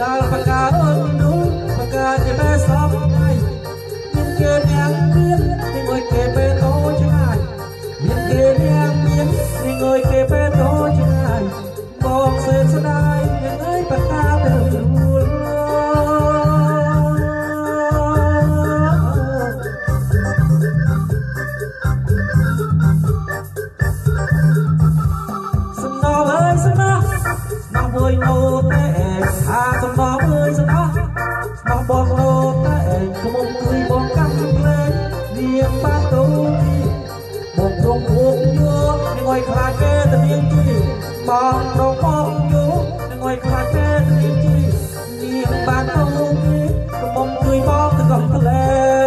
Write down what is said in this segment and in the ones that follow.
ដល់បកាអូននោះបកាជាបែសពថ្ងៃមានគេញ៉ាំមានពីមួយ ស្នំមួយលោតែឯងអាសំណអើយសំណោះស្នំបងលោតែឯងក្មុំគួយបងកាំក្លែងនាងបាតូទីបងត្រង់ភូកយោនឹងឲ្យខ្លាចគេទៅនាងជីបងត្រង់បងយោនឹងឲ្យខ្លាចគេទៅនាងជីនាងបាតូទីក្មុំគួយបងទៅកំក្លែង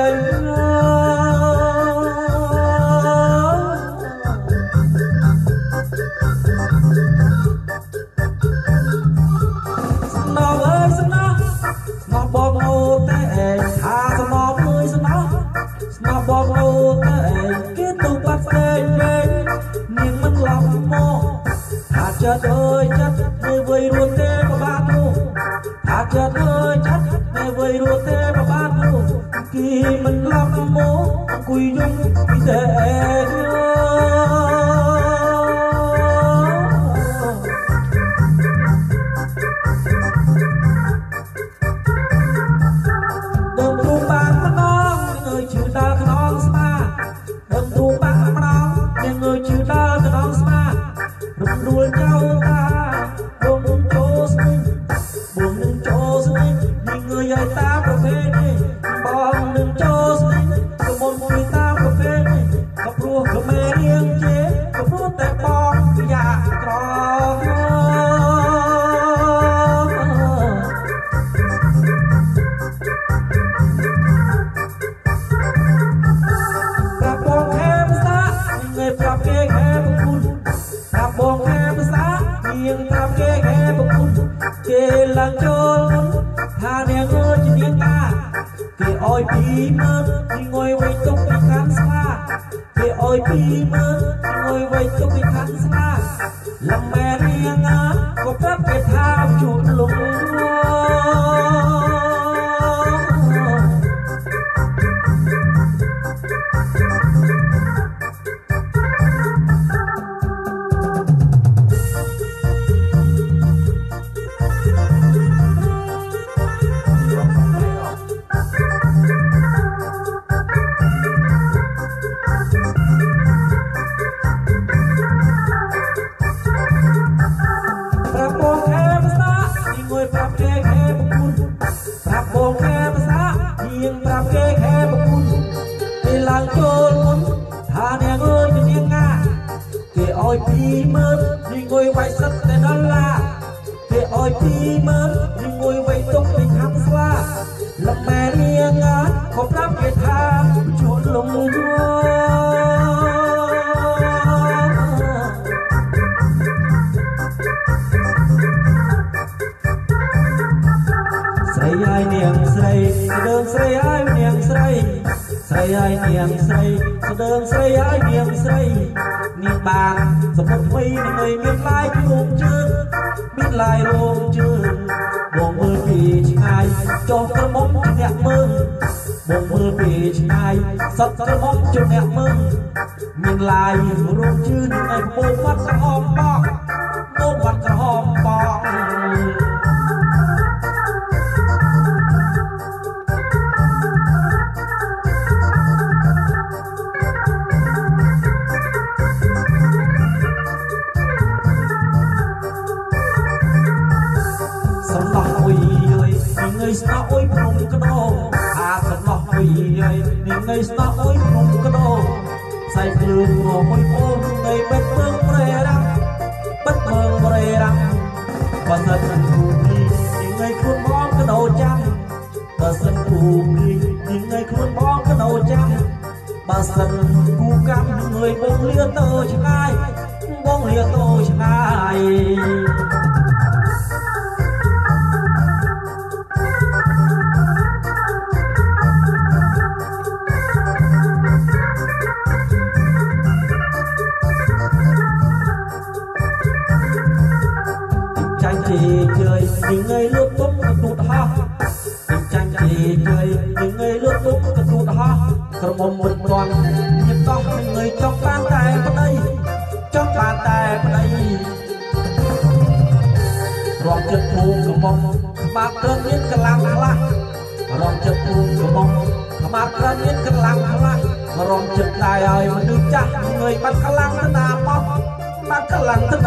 ចិត្តអើយចិត្តនៅវ័យរួចទេបបាទនោះគេមិនឡប់មកអង្គុយយំពីតែឯ ឡើងចូលមុនថានាងអើយជានាងណាគេអោយពីមើលពីងុយវៃទុកពីខាងស្លាគេអោយពីមើលពីងុយវៃទុកពីខាងស្លាលំ ប្រាប់គេខែប្រគុណគេឡើងចូលមុនថានាងអើយជានាងណាគេអោយពីមើលពីងួយវាយសិតតែដុល្លារគេអោយពីមើលពីងួយវាយទុកពីខាងស្លាលំមែនាងណាក៏ប្រាប់គេថាជួនលំយួស្រីហើយនាងស្រីស្ដើងស្រីហើយនាង ស្រី ស្រីហើយនាងស្រីស្ដើងស្រីហើយនាងស្រីនាងបានសមុទ្រថ្មីនឹងអើយមានឡាយរោងជើងមានឡាយរោងជើងបងមើលពីឆ្ងាយចុះក្រមុំជាអ្នកមើលបងមើលពីឆ្ងាយសត្វក្រមុំជាអ្នកមើលមានឡាយរោងជើងនៅពោវត្តក្រហមបោកពោវត្តក្រហម អើយស្នោអុយភ្នំកដោអាសំណោះអុយអើយនាងអើយស្នោអុយភ្នំកដោខ្សែភ្លើងមកអុយអូននៃបេះពើងប្រេរាំបិទមើងប្រេរាំបើសិនមិនគូនេះនាងអើយខ្លួនបងកដោចាំបើសិនគូនេះនាងអើយខ្លួនបងកដោចាំបើសិនគូកម្មនាងអើយបងលាទៅឆ្ងាយបងលាទៅឆ្ងាយ ងើយលូតទុំកទូតហោះចាញ់ទីងើយនឹងងើយលូតទុំកទូតហោះក្រមុំមិនទាន់ញឹកតោះនឹងងើយចង់បានតែប្តីចង់បានតែប្តីរំចិត្តភូមិកំងក្បាប់ត្រឹមមានកម្លាំងខ្លះរំចិត្តភូមិកំងក្បាប់ត្រឹមមានកម្លាំងខ្លះរំចិត្តដែរឲ្យមនុស្សចាស់ងើយបាត់កម្លាំងទៅណាមកបាត់កម្លាំងទៅណាមក